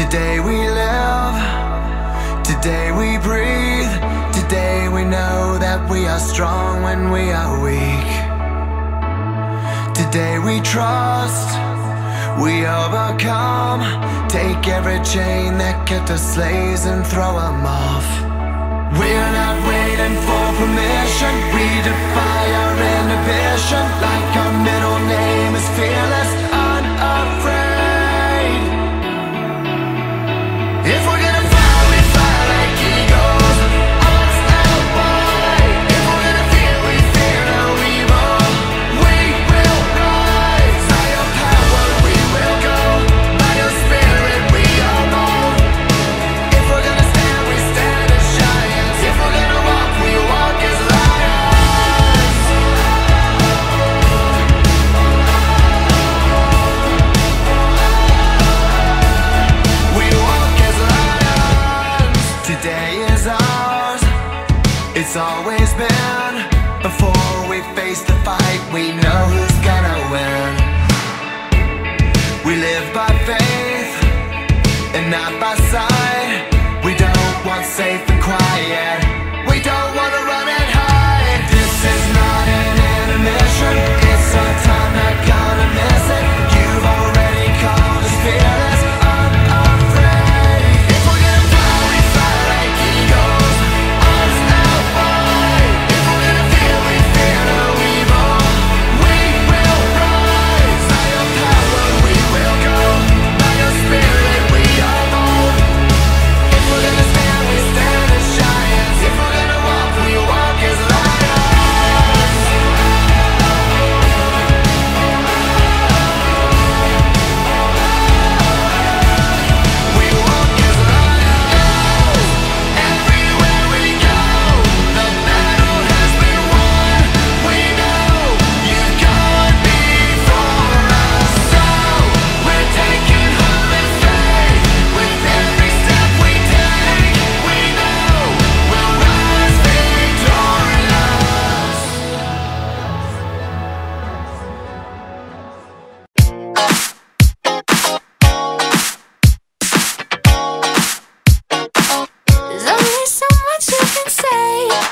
Today we live, today we breathe, today we know that we are strong when we are weak. Today we trust, we overcome, take every chain that kept us slaves and throw them off. We're not waiting for permission, we defy. It's always been. Before we face the fight We know who's gonna win. We live by faith And not by sight.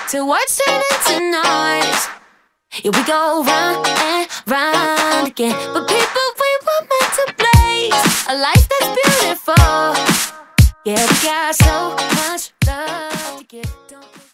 Till words turn into noise Yeah, we go round and round again. But people, we were meant to blaze A life that's beautiful. Yeah, we got so much love to give.